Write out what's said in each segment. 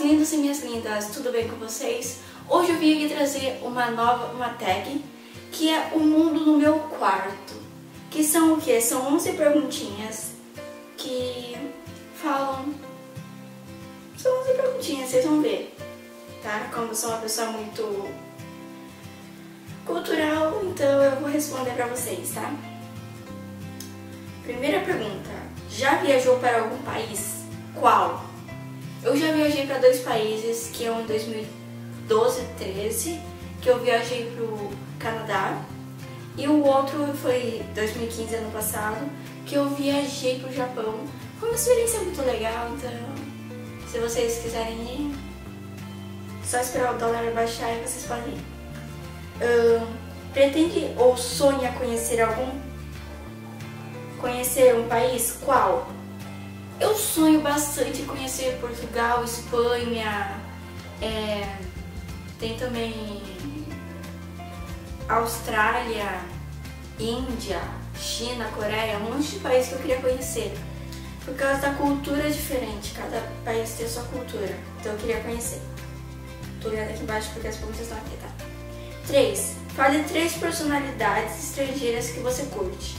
e minhas lindas, tudo bem com vocês? Hoje eu vim aqui trazer uma nova, uma tag, que é o mundo no meu quarto. Que são o que? São 11 perguntinhas que falam... São 11 perguntinhas, vocês vão ver, tá? Como sou uma pessoa muito cultural, então eu vou responder pra vocês, tá? Primeira pergunta, já viajou para algum país? Qual? Eu já viajei para dois países, que é um em 2012 e 13, que eu viajei para o Canadá, e o outro foi 2015, ano passado, que eu viajei para o Japão. Foi uma experiência muito legal, então se vocês quiserem ir, só esperar o dólar baixar e vocês podem ir. Pretende ou sonha conhecer algum conhecer um país? Qual? Eu sonho bastante conhecer Portugal, Espanha, é, tem também Austrália, Índia, China, Coreia, um monte de países que eu queria conhecer. Por causa da cultura diferente, cada país tem a sua cultura, então eu queria conhecer. Tô olhando aqui embaixo porque as perguntas estão aqui, tá? 3. Fale três personalidades estrangeiras que você curte.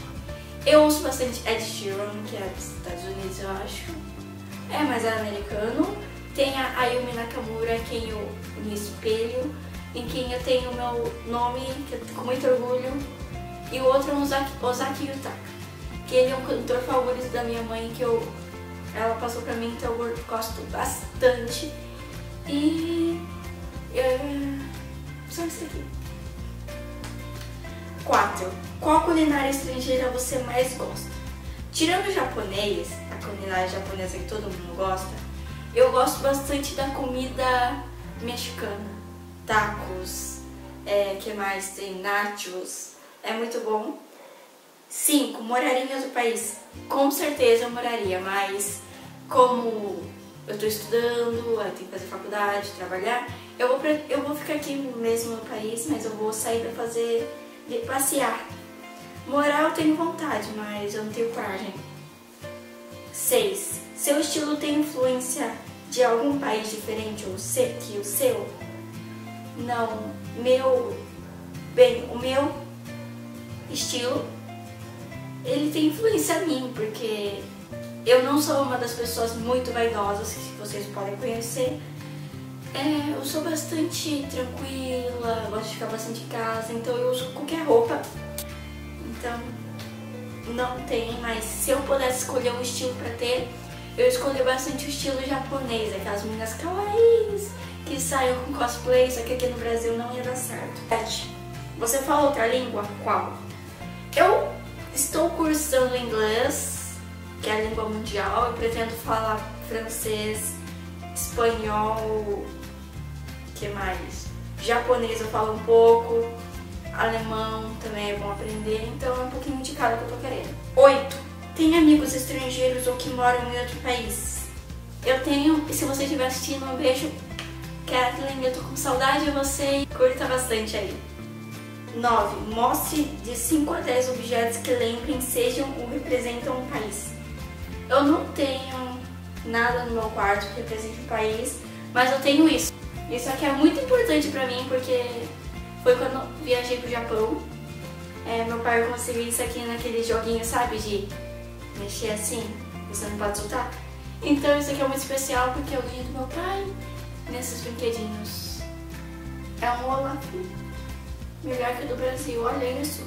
Eu ouço bastante Ed Sheeran, que é dos Estados Unidos, eu acho. É, mas é americano. Tem a Ayumi Nakamura, quem eu me espelho, em quem eu tenho o meu nome, que eu com muito orgulho. E o outro é o Ozaki, Ozaki Yutaka, que ele é um cantor favorito da minha mãe, que eu, ela passou pra mim, então eu gosto bastante. E... Eu, só isso aqui. 4. Qual culinária estrangeira você mais gosta? Tirando o japonês, a culinária japonesa que todo mundo gosta, eu gosto bastante da comida mexicana. Tacos, é, que mais tem? Nachos. É muito bom. 5. Moraria em outro país? Com certeza eu moraria, mas como eu estou estudando, eu tenho que fazer faculdade, trabalhar, eu vou, eu vou ficar aqui mesmo no país, mas eu vou sair para fazer de passear. Morar eu tenho vontade, mas eu não tenho coragem. 6. Seu estilo tem influência de algum país diferente ou que o seu? Não. Meu. Bem, o meu estilo ele tem influência a mim, porque eu não sou uma das pessoas muito vaidosas que vocês podem conhecer, é, eu sou bastante tranquila, gosto de ficar bastante em casa, então eu uso qualquer roupa. Então, não tem, mas se eu pudesse escolher um estilo pra ter, eu escolhi bastante o estilo japonês, aquelas meninas kawaiis que saem com cosplay, só que aqui no Brasil não ia dar certo. Você fala outra língua? Qual? Eu estou cursando inglês, que é a língua mundial, eu pretendo falar francês, espanhol, que mais? Japonês eu falo um pouco, alemão também é bom aprender, então é um pouquinho de cada que eu tô querendo. 8. Tem amigos estrangeiros ou que moram em outro país? Eu tenho, e se você estiver assistindo, um beijo. Kathleen, eu tô com saudade de você e curta bastante aí. 9. Mostre de 5 a 10 objetos que lembrem, sejam ou representam um país. Eu não tenho nada no meu quarto que represente um país, mas eu tenho isso. Isso aqui é muito importante pra mim porque foi quando viajei pro Japão. É, meu pai conseguiu isso aqui naquele joguinho, sabe? De mexer assim, você não pode soltar. Então isso aqui é muito especial porque eu ganhei do meu pai nesses brinquedinhos. É um Olaf melhor que o do Brasil, olha isso.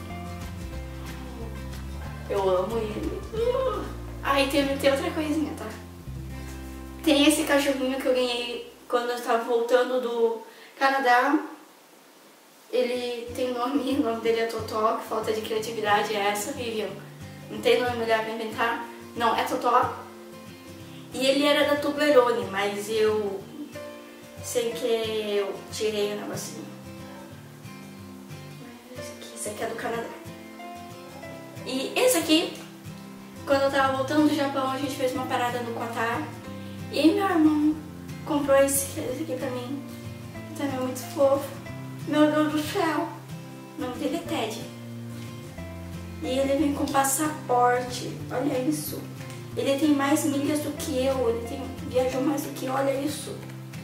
Eu amo ele. E tem, tem outra coisinha, tá? Tem esse cachorrinho que eu ganhei quando eu estava voltando do Canadá, ele tem nome, o nome dele é Totó, que falta de criatividade é essa, Vivian. Não tem nome melhor pra inventar? Não, é Totó. E ele era da Toblerone, mas eu, sem que eu tirei o negocinho. Esse aqui é do Canadá. E esse aqui, quando eu tava voltando do Japão, a gente fez uma parada no Qatar. E meu irmão comprou esse, esse aqui pra mim. Também é muito fofo. Meu Deus do céu. O nome dele é Ted. E ele vem com passaporte. Olha isso. Ele tem mais milhas do que eu. Ele tem, viajou mais do que eu. Olha isso.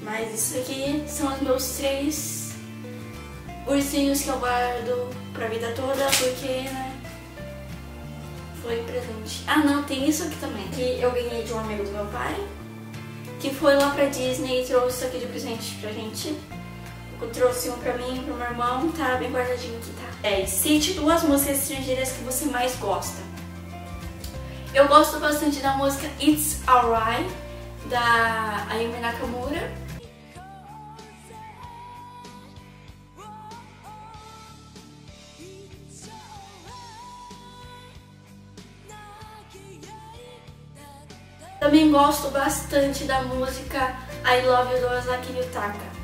Mas isso aqui são os meus três ursinhos que eu guardo pra vida toda, porque, né? Foi presente. Ah, não, tem isso aqui também. Que eu ganhei de um amigo do meu pai, que foi lá pra Disney e trouxe isso aqui de presente pra gente. Eu trouxe um pra mim pro meu irmão, tá bem guardadinho aqui, tá? É, cite duas músicas estrangeiras que você mais gosta. Eu gosto bastante da música It's Alright, da Ayumi Nakamura. Também gosto bastante da música I Love You do Azaki Yutaka.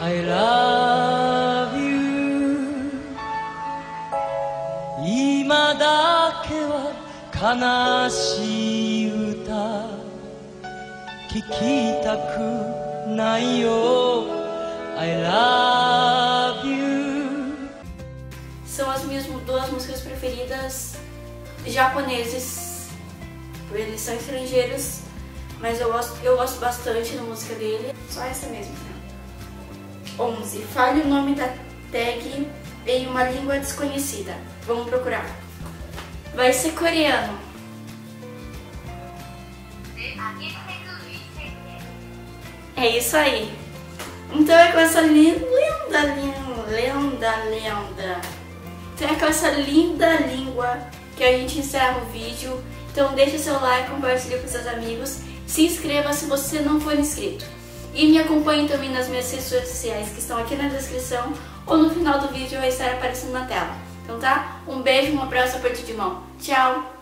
I love you 今だけは悲しい歌聞きたくないよ I love you São as minhas duas músicas preferidas japoneses eles são estrangeiros mas eu gosto, eu gosto bastante da música dele só essa mesmo 11. Né? Fale o nome da tag em uma língua desconhecida. Vamos procurar. Vai ser coreano. É isso aí. Então é com essa linda, linda, linda, linda. Então é com essa linda língua que a gente encerra o vídeo. Então deixa seu like, compartilhe com seus amigos. Se inscreva se você não for inscrito. E me acompanhe também nas minhas redes sociais que estão aqui na descrição ou no final do vídeo vai estar aparecendo na tela. Então tá? Um beijo, um abraço, aperto de mão. Tchau!